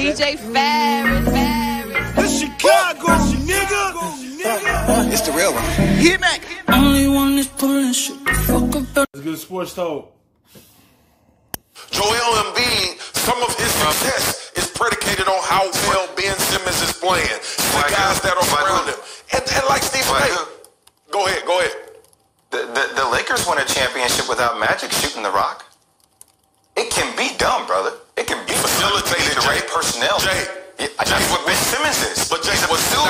DJ Farris, Farris. The Chicago, nigga. It's the real one. Hit Mac. Only one is pulling shit. Fuck about Let's get sports talk. Joel Embiid, some of his success is predicated on how well Ben Simmons is playing. The guys that are around him. And, and like Stephen Like A. who? Go ahead, go ahead. The, the, the Lakers won a championship without Magic shooting the rock. It can be done, brother. It can be Facilitated, the right Jay. personnel. Jay. Yeah, that's what Ben Simmons is. But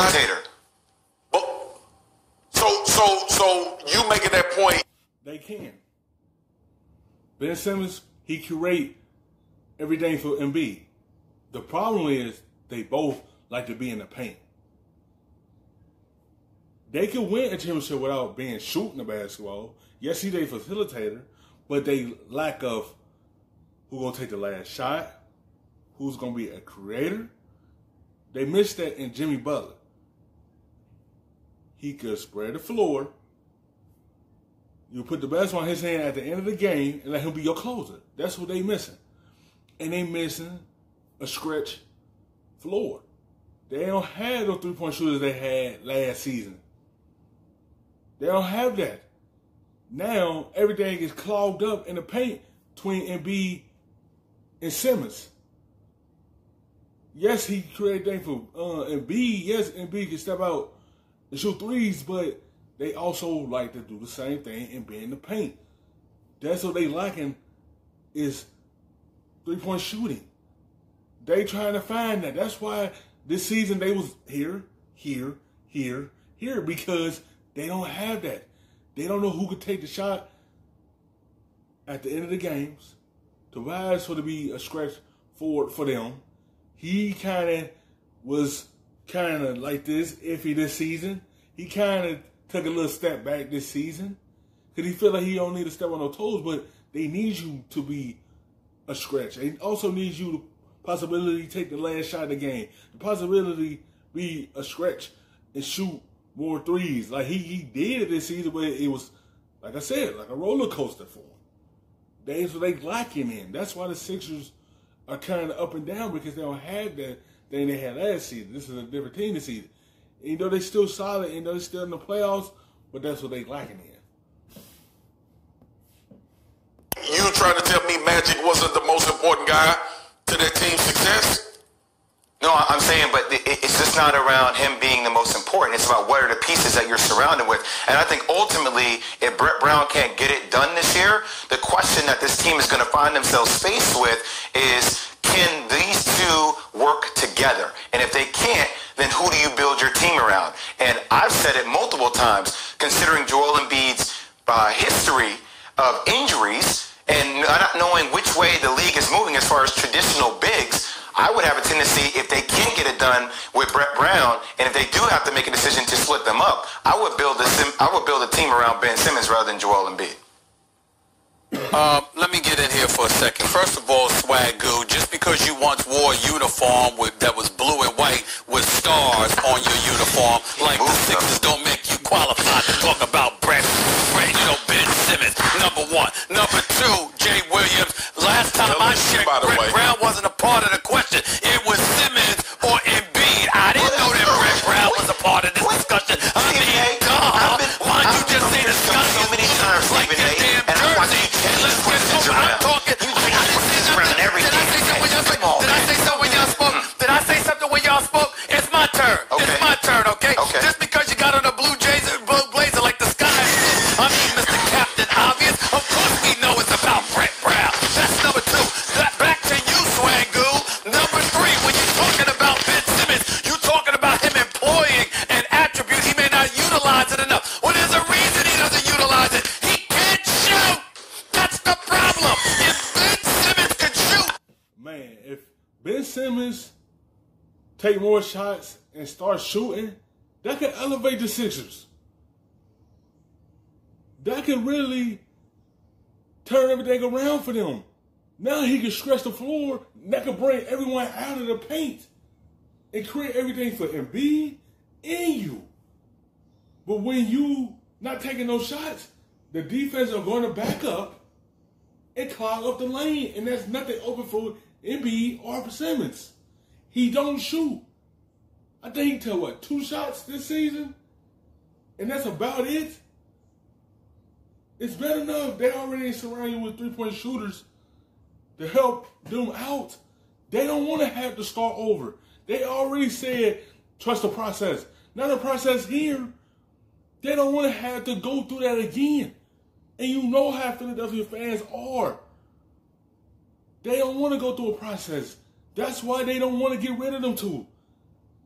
But so so so you making that point They can. Ben Simmons, he curate everything for Embiid. The problem is they both like to be in the paint. They can win a championship without being shooting the basketball. Yes, he's a facilitator, but they lack of who gonna take the last shot, who's gonna be a creator. They missed that in Jimmy Butler. He could spread the floor. You put the basketball on his hand at the end of the game and let him be your closer. That's what they missing. And they missing a stretch floor. They don't have those three point shooters they had last season. They don't have that. Now everything is clogged up in the paint between Embiid and Simmons. Yes, he created things for uh, Embiid. Yes, Embiid can step out and shoot threes, but they also like to do the same thing and be in the paint. That's what they lacking is three point shooting. They trying to find that. That's why this season they was here, here, here, here because they don't have that. They don't know who could take the shot at the end of the games. Tobias for to be a stretch forward for them. He kind of was kind of like this iffy this season. He kind of took a little step back this season because he feel like he don't need to step on no toes, but they need you to be a stretch. They also need you to possibility take the last shot of the game. The possibility be a stretch and shoot more threes. Like he, he did it this season, but it was like I said, like a roller coaster for him. That's what they lacking in. That's why the Sixers are kind of up and down because they don't have that thing they had last season. This is a different team this season. You know they're still solid, you know they're still in the playoffs, but that's what they lacking in. you trying to tell me Magic wasn't the most important guy to their team's success? I'm saying, but it's just not around him being the most important. It's about what are the pieces that you're surrounded with. And I think ultimately, if Brett Brown can't get it done this year, the question that this team is going to find themselves faced with is, can these two work together? And if they can't, then who do you build your team around? And I've said it multiple times, considering Joel Embiid's uh, history of injuries and not knowing which way the league is moving as far as traditional bigs, I would have a tendency if they can't get it done with Brett Brown, and if they do have to make a decision to split them up, I would build a sim- I would build a team around Ben Simmons rather than Joel Embiid. Um, let me get in here for a second. First of all, Swag Goo, just because you once wore a uniform with, that was blue and white with stars on your uniform, like the Sixers, don't so many times, A, and I watch jersey? you change And let's get I'm. Ben Simmons take more shots and start shooting, that could elevate the Sixers. That could really turn everything around for them. Now he can stretch the floor. That could bring everyone out of the paint and create everything for Embiid and you. But when you not taking those shots, the defense are going to back up and clog up the lane, and there's nothing open for Embiid or Simmons. He don't shoot. I think he took what two shots this season, and that's about it. It's bad enough they already surround you with three point shooters to help them out. They don't want to have to start over. They already said trust the process. Now the process here, they don't want to have to go through that again. And you know how Philadelphia fans are. They don't want to go through a process. That's why they don't want to get rid of them two.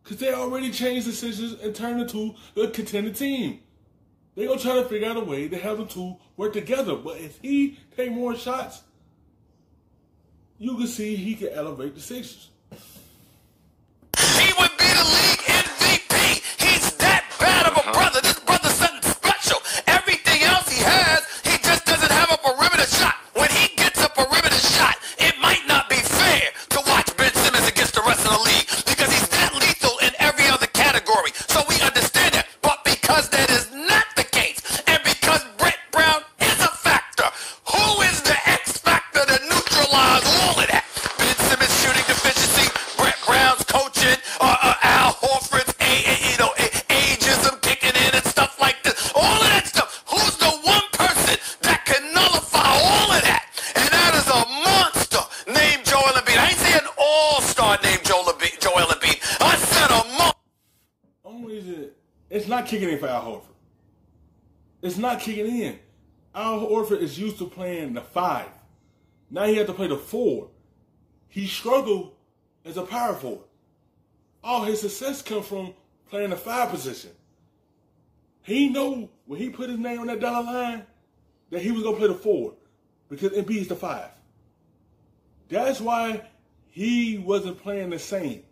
Because they already changed decisions and turned into a contending team. They're going to try to figure out a way to have the two work together. But if he take more shots, you can see he can elevate the Sixers. Because that is kicking in for Al Horford. It's not kicking in. Al Horford is used to playing the five. Now he had to play the four. He struggled as a power forward. All his success come from playing the five position. He know when he put his name on that dollar line that he was gonna play the four because Embiid is the five. That's why he wasn't playing the same.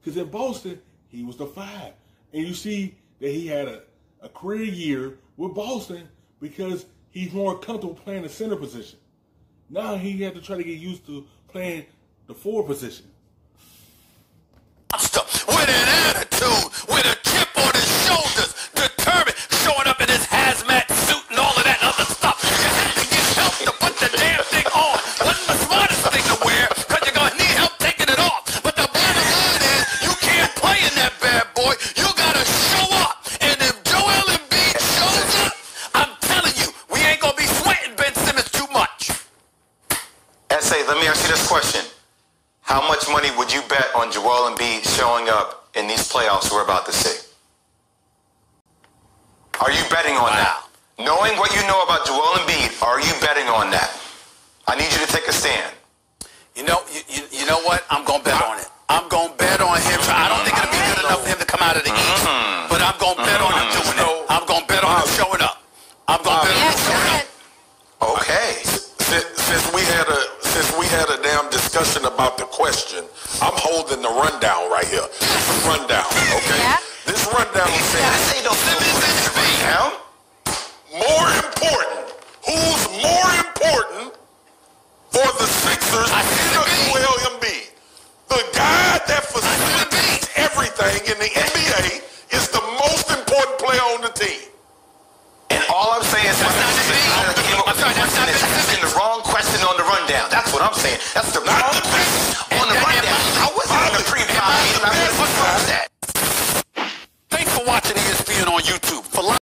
Because in Boston, he was the five. And you see that he had a, a career year with Boston because he's more comfortable playing the center position. Now he had to try to get used to playing the forward position. monster bet on Joel Embiid showing up in these playoffs we're about to see? Are you betting on that? Knowing what you know about Joel Embiid, are you betting on that? I need you to take a stand. You know, you, you, you know what? I'm gonna bet on it. I'm gonna bet on him. I don't think it'll be good enough for him to come out of the East, mm-hmm. but I'm gonna bet on him mm-hmm. doing it. I'm gonna bet on him showing up. I'm gonna bet on him go showing ahead. up. Okay. Since, since we had a since we had a damn discussion about the question, I'm the rundown right here. This is rundown, okay? Yeah. This rundown Gotta says say those things down. more important. Who's more important for the Sixers I than the. Joel Embiid? The guy that facilitates everything in the NBA is the most important player on the team. And all I'm saying is That's not the beat. I'm sorry, that's not the You're asking the wrong question on the rundown. That's what I'm saying. That's the Not wrong the question. la